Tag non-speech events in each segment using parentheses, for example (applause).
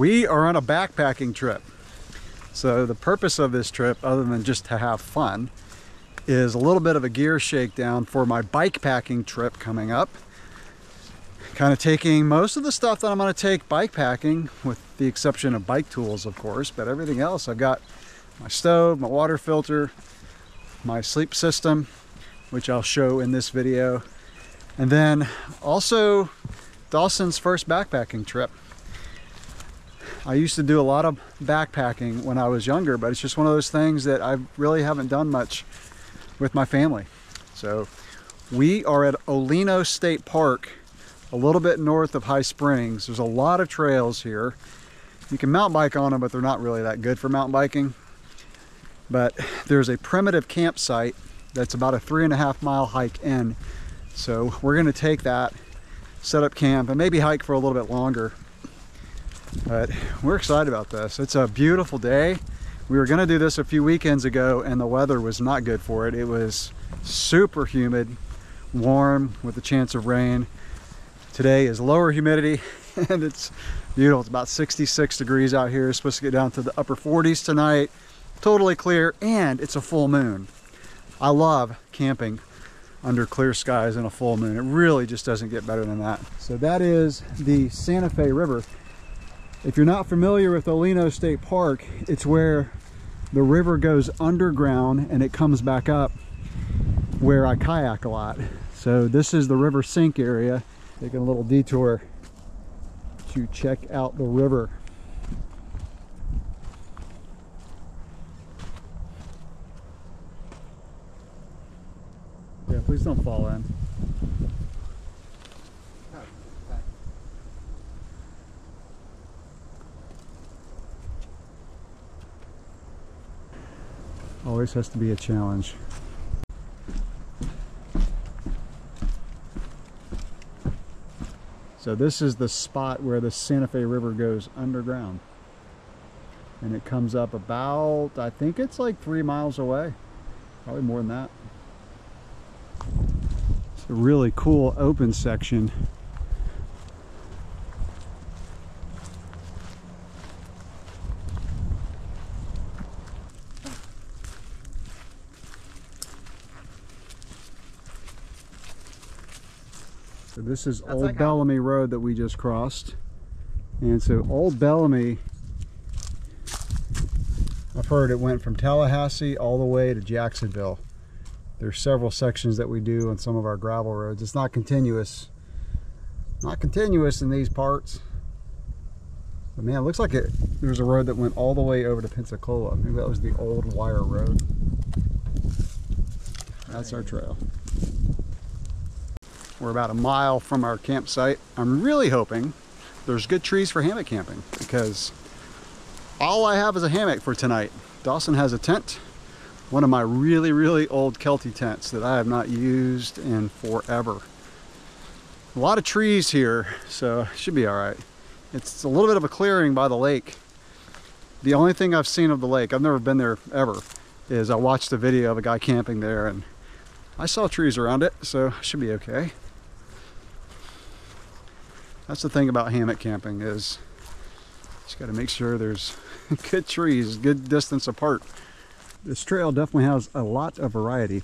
We are on a backpacking trip. So the purpose of this trip, other than just to have fun, is a little bit of a gear shakedown for my bike packing trip coming up. Kind of taking most of the stuff that I'm going to take bike packing, with the exception of bike tools, of course, but everything else I've got my stove, my water filter, my sleep system, which I'll show in this video. And then also Dawson's first backpacking trip. I used to do a lot of backpacking when I was younger, but it's just one of those things that I really haven't done much with my family. So we are at O'Leno State Park, a little bit north of High Springs. There's a lot of trails here. You can mountain bike on them, but they're not really that good for mountain biking. But there's a primitive campsite that's about a three and a half mile hike in. So we're gonna take that, set up camp, and maybe hike for a little bit longer. But we're excited about this. It's a beautiful day. We were gonna do this a few weekends ago and the weather was not good for it. It was super humid, warm with a chance of rain. Today is lower humidity (laughs) and it's beautiful. It's about 66 degrees out here. It's supposed to get down to the upper 40s tonight. Totally clear and it's a full moon. I love camping under clear skies and a full moon. It really just doesn't get better than that. So that is the Santa Fe River. If you're not familiar with O'Leno State Park, it's where the river goes underground and it comes back up where I kayak a lot. So this is the river sink area. Taking a little detour to check out the river. Yeah, please don't fall in. Always has to be a challenge. So this is the spot where the Santa Fe River goes underground. And it comes up about, I think it's like three miles away. Probably more than that. It's a really cool open section So this is That's Old like Bellamy how... Road that we just crossed. And so Old Bellamy, I've heard it went from Tallahassee all the way to Jacksonville. There's several sections that we do on some of our gravel roads. It's not continuous. Not continuous in these parts. But man, it looks like it. There's a road that went all the way over to Pensacola. Maybe that was the old wire road. That's our trail. We're about a mile from our campsite. I'm really hoping there's good trees for hammock camping because all I have is a hammock for tonight. Dawson has a tent, one of my really, really old Kelty tents that I have not used in forever. A lot of trees here, so should be all right. It's a little bit of a clearing by the lake. The only thing I've seen of the lake, I've never been there ever, is I watched a video of a guy camping there and I saw trees around it, so should be okay. That's the thing about hammock camping is just got to make sure there's (laughs) good trees, good distance apart. This trail definitely has a lot of variety.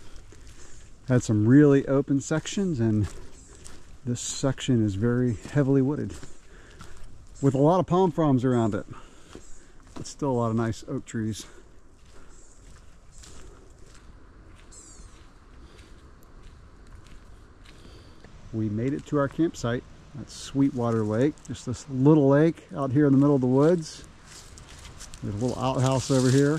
Had some really open sections and this section is very heavily wooded with a lot of palm fronds around it. But still a lot of nice oak trees. We made it to our campsite that's Sweetwater Lake, just this little lake out here in the middle of the woods. There's a little outhouse over here.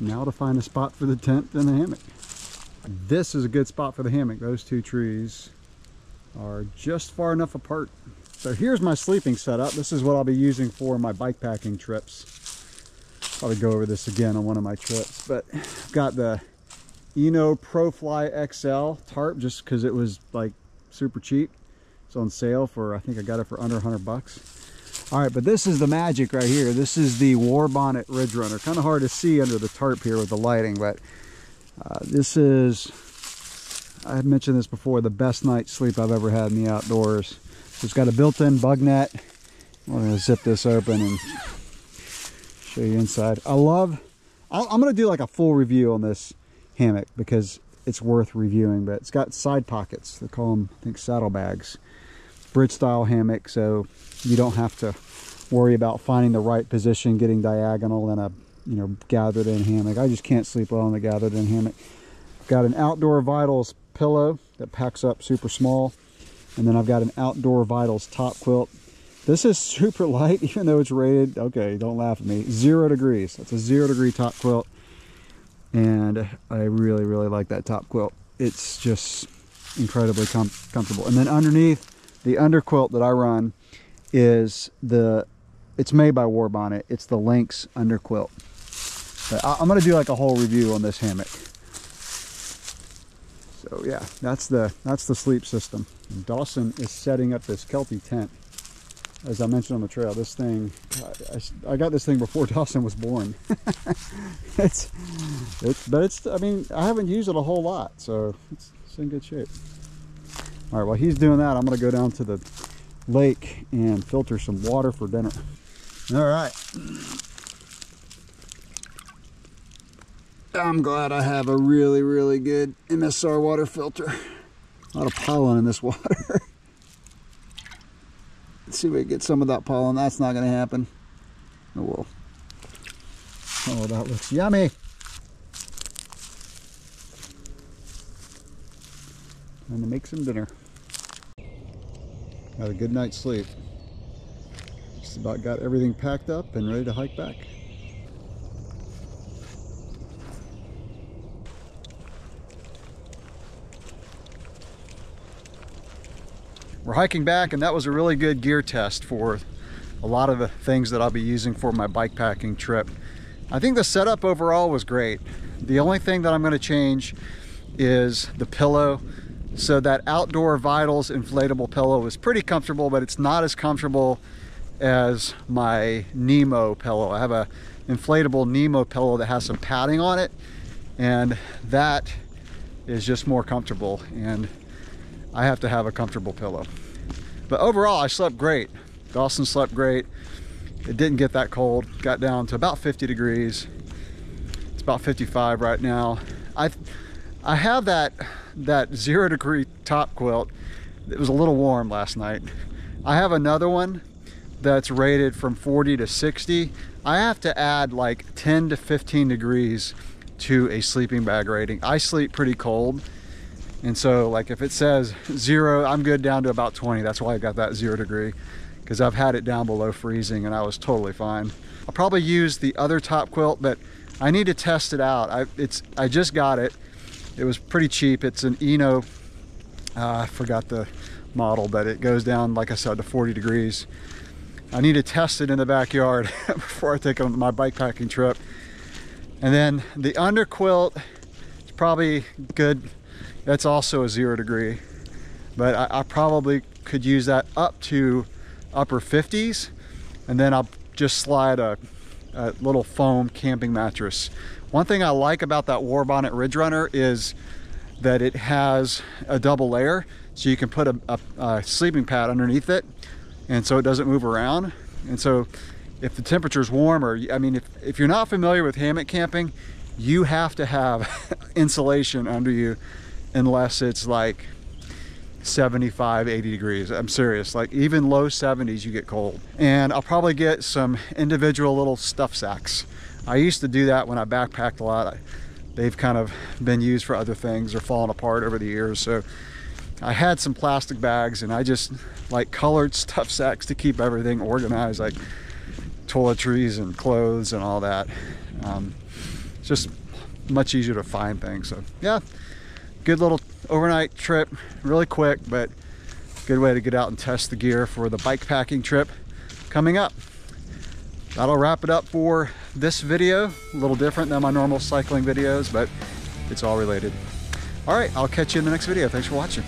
Now to find a spot for the tent and the hammock. This is a good spot for the hammock. Those two trees are just far enough apart. So here's my sleeping setup. This is what I'll be using for my bike packing trips. Probably go over this again on one of my trips, but I've got the Eno ProFly XL tarp just because it was like super cheap. It's on sale for, I think I got it for under 100 bucks. All right, but this is the magic right here. This is the Warbonnet Ridge Runner. Kind of hard to see under the tarp here with the lighting, but uh, this is, I have mentioned this before, the best night's sleep I've ever had in the outdoors. It's got a built-in bug net. I'm gonna zip this open and show you inside. I love, I'm gonna do like a full review on this hammock because it's worth reviewing, but it's got side pockets. They call them, I think, saddlebags. Bridge style hammock, so you don't have to worry about finding the right position, getting diagonal in a you know gathered in hammock. I just can't sleep well in the gathered in hammock. I've got an outdoor vitals pillow that packs up super small. And then I've got an outdoor vitals top quilt. This is (laughs) super light, even though it's rated, okay, don't laugh at me, zero degrees. That's a zero degree top quilt. And I really, really like that top quilt. It's just incredibly com comfortable. And then underneath, the under quilt that I run is the, it's made by Warbonnet. It's the Lynx under quilt. But I, I'm gonna do like a whole review on this hammock. So yeah, that's the that's the sleep system. And Dawson is setting up this Kelty tent. As I mentioned on the trail, this thing, I, I got this thing before (laughs) Dawson was born. (laughs) it's, it's, but it's, I mean, I haven't used it a whole lot, so it's, it's in good shape. All right, while he's doing that, I'm gonna go down to the lake and filter some water for dinner. All right. I'm glad I have a really, really good MSR water filter. A lot of pollen in this water. (laughs) Let's see if we can get some of that pollen. That's not going to happen. Oh, well. Oh, that looks yummy. Time to make some dinner. Had a good night's sleep. Just about got everything packed up and ready to hike back. We're hiking back and that was a really good gear test for a lot of the things that I'll be using for my bike packing trip. I think the setup overall was great. The only thing that I'm going to change is the pillow. So that Outdoor Vitals inflatable pillow is pretty comfortable, but it's not as comfortable as my Nemo pillow. I have a inflatable Nemo pillow that has some padding on it and that is just more comfortable and I have to have a comfortable pillow. But overall, I slept great. Dawson slept great. It didn't get that cold. Got down to about 50 degrees. It's about 55 right now. I I have that that zero degree top quilt. It was a little warm last night. I have another one that's rated from 40 to 60. I have to add like 10 to 15 degrees to a sleeping bag rating. I sleep pretty cold and so like if it says zero, I'm good down to about 20. That's why I got that zero degree because I've had it down below freezing and I was totally fine. I'll probably use the other top quilt, but I need to test it out. I, it's, I just got it. It was pretty cheap. It's an Eno, uh, I forgot the model, but it goes down, like I said, to 40 degrees. I need to test it in the backyard (laughs) before I take on my bike packing trip. And then the under quilt is probably good that's also a zero degree. But I, I probably could use that up to upper 50s and then I'll just slide a, a, little foam camping mattress. One thing I like about that Warbonnet Ridge Runner is that it has a double layer so you can put a, a, a, sleeping pad underneath it and so it doesn't move around. And so if the temperature is warmer, I mean, if, if you're not familiar with hammock camping, you have to have (laughs) insulation under you unless it's like 75 80 degrees. I'm serious. Like even low 70s you get cold. And i'll probably get some individual little stuff sacks. I used to do that when i backpacked a lot. They've kind of been used for other things or fallen apart over the years. So i had some plastic bags and i just like colored (laughs) stuff sacks to keep everything organized like toiletries and clothes and all that. Um, just much easier to find things. So yeah good little overnight trip, really quick, but good way to get out and test the gear for the bike packing trip coming up. That'll wrap it up for this video. A little different than my normal cycling videos, but it's all related. All right, I'll catch you in the next video. Thanks for watching.